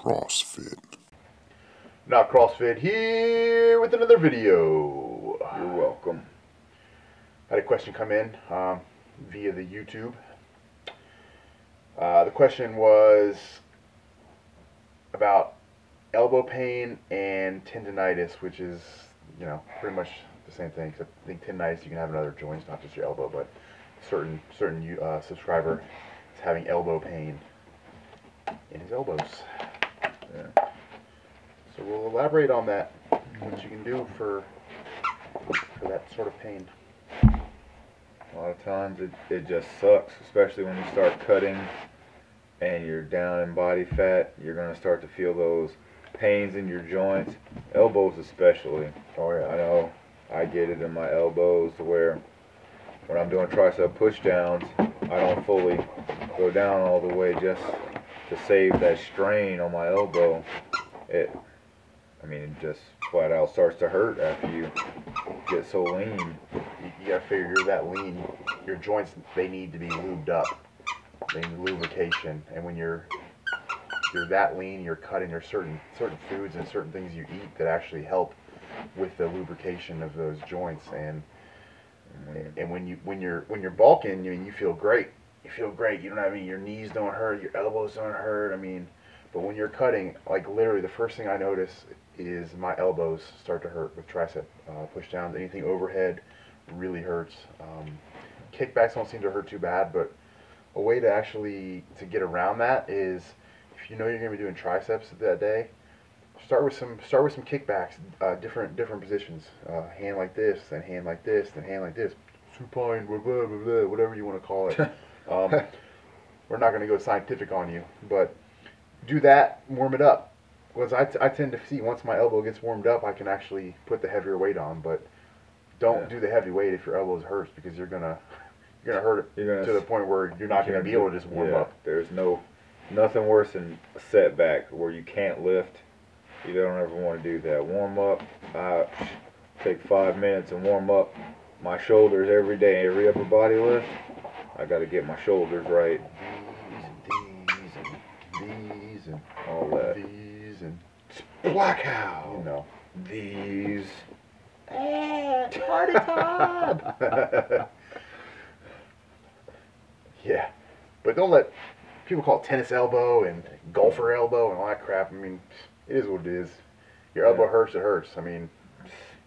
CrossFit. Not CrossFit here with another video. You're welcome. Had a question come in um, via the YouTube. Uh, the question was about elbow pain and tendonitis, which is, you know, pretty much the same thing. Except I think tendonitis you can have in other joints, not just your elbow, but certain certain uh, subscriber is having elbow pain in his elbows. Yeah. So we'll elaborate on that, what you can do for for that sort of pain. A lot of times it, it just sucks, especially when you start cutting and you're down in body fat. You're going to start to feel those pains in your joints, elbows especially. Oh yeah. I know I get it in my elbows to where when I'm doing tricep push downs, I don't fully go down all the way just to save that strain on my elbow. It, I mean, it just flat out starts to hurt after you get so lean. You, you gotta figure you're that lean. Your joints they need to be lubed up. They need lubrication, and when you're you're that lean, you're cutting. There's certain certain foods and certain things you eat that actually help with the lubrication of those joints. And and when you when you're when you're bulking, I mean, you feel great. You feel great. You don't have any. Your knees don't hurt. Your elbows don't hurt. I mean, but when you're cutting, like literally, the first thing I notice is my elbows start to hurt with tricep uh, push downs. Anything overhead really hurts. Um, kickbacks don't seem to hurt too bad, but a way to actually to get around that is if you know you're going to be doing triceps that day, start with some start with some kickbacks, uh, different different positions. Uh, hand like this, then hand like this, then hand like this. Supine, blah, blah, blah, whatever you want to call it. Um, we're not going to go scientific on you, but do that, warm it up. Because I, t- I tend to see once my elbow gets warmed up, I can actually put the heavier weight on. But don't Yeah. do the heavy weight if your elbows hurts because you're gonna you're gonna hurt it gonna to the point where you're not gonna be able to just warm yeah, up. There's no nothing worse than a setback where you can't lift. You don't ever want to do that. Warm up. I take five minutes and warm up my shoulders every day. Every upper body lift, I got to get my shoulders right. These and these and All that. these and Black you cow. know. These. party time. yeah, but don't let people call it tennis elbow and golfer elbow and all that crap. I mean, it is what it is. Your elbow Yeah. hurts, it hurts. I mean,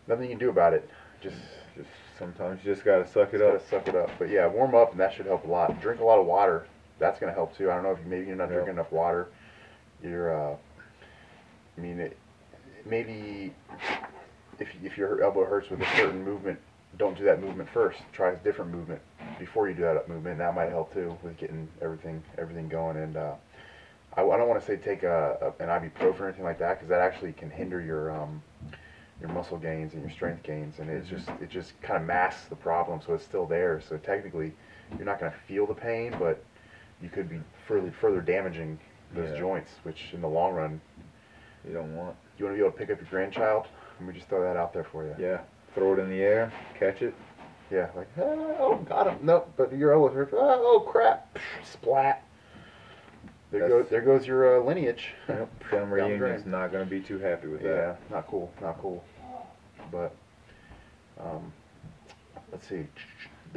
nothing you can do about it. Just Just sometimes you just gotta suck it gotta up. suck it up. But yeah, warm up and that should help a lot. Drink a lot of water. That's gonna help too. I don't know if you, maybe you're not Yeah. drinking enough water. You're, uh, I mean, it, maybe if if your elbow hurts with a certain movement, don't do that movement first. Try a different movement before you do that movement. That might help too with getting everything everything going. And uh, I, I don't want to say take a, a, an ibuprofen or anything like that because that actually can hinder your um, your muscle gains and your strength gains, and it's just it just kind of masks the problem, so it's still there. So technically, you're not going to feel the pain, but you could be further further damaging those Yeah. joints, which in the long run, You don't want. you want to be able to pick up your grandchild. Let me just throw that out there for you. Yeah. Throw it in the air. Catch it. Yeah, like ah, oh, got him. No, but your elbow hurts. Ah, oh crap! Splat. There That's- goes there goes your uh, lineage. Yep. Family Down the reunion's drain. not gonna be too happy with that. Yeah, that. not cool, not cool. But um, let's see.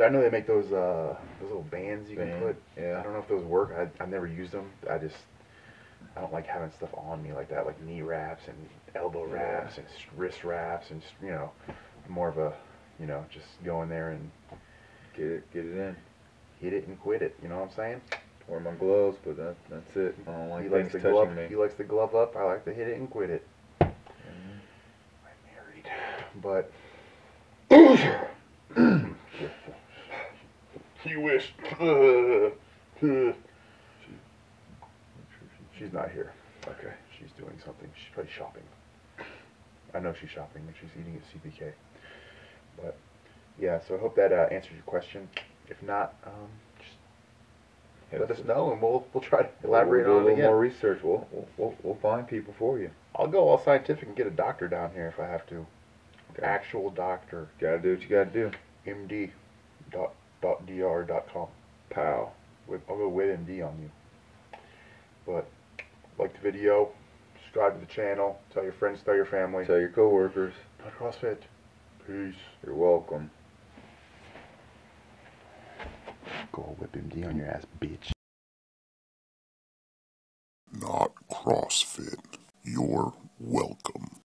I know they make those uh, those little bands you can put. yeah. I don't know if those work. I, I've never used them. I just I don't like having stuff on me like that, like knee wraps and elbow Yeah. wraps and wrist wraps and you know, more of a you know just go in there and Get it. Get it in. hit it and quit it. You know what I'm saying? Wear my gloves, but that, that's it. I don't like he likes the glove. me. He likes the glove up. I like to hit it and quit it. But you wish. she's not here. Okay. She's doing something. She's probably shopping. I know she's shopping and she's eating at CPK. But yeah, so I hope that uh, answers your question. If not, um, just let us know and we'll we'll try to elaborate we'll on it a little again. more research. We'll we'll we'll find people for you. I'll go all scientific and get a doctor down here if I have to. Okay. Actual doctor. Gotta do what you gotta do. MD. Dot, dot dr. Dot com. Pow. With, I'll go WebMD on you. But like the video, subscribe to the channel. Tell your friends, tell your family. Tell your coworkers. Not CrossFit. Peace. You're welcome. Go WebMD on your ass, bitch. Not CrossFit. You're welcome.